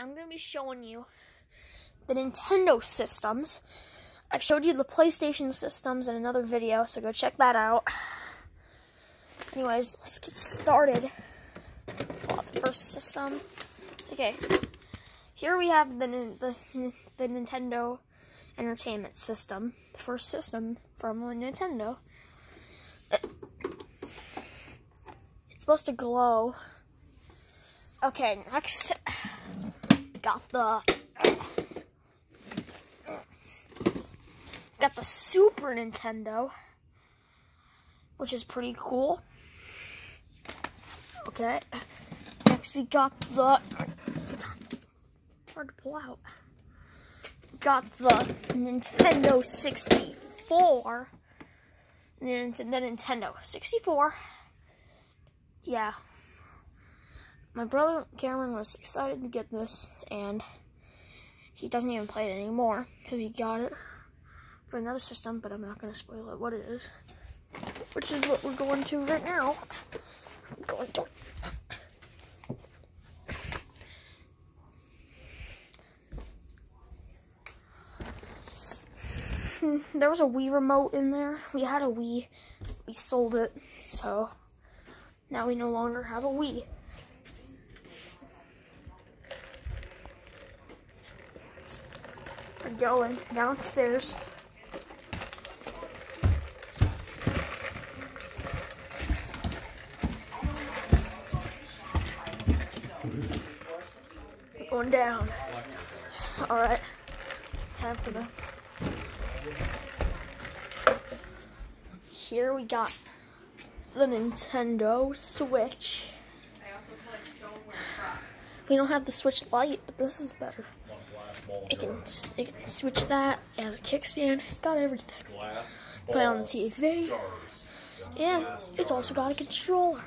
I'm going to be showing you the Nintendo systems. I've showed you the PlayStation systems in another video, so go check that out. Anyways, let's get started. The first system. Okay, here we have the, the, the Nintendo Entertainment System. The first system from Nintendo. It's supposed to glow. Okay, next got the got the Super Nintendo, which is pretty cool. Okay, next we got the hard to pull out. Got the Nintendo 64. The Nintendo 64. Yeah my brother Cameron was excited to get this, and he doesn't even play it anymore because he got it for another system, but I'm not going to spoil it what it is, which is what we're going to right now. going to. Hmm, there was a Wii remote in there. We had a Wii. We sold it, so now we no longer have a Wii. Going downstairs. Going down. Alright. Time for the... Here we got the Nintendo Switch. We don't have the Switch Lite, but this is better. It can, it can switch that. It has a kickstand. It's got everything. Play on the TV. And it's also got a controller.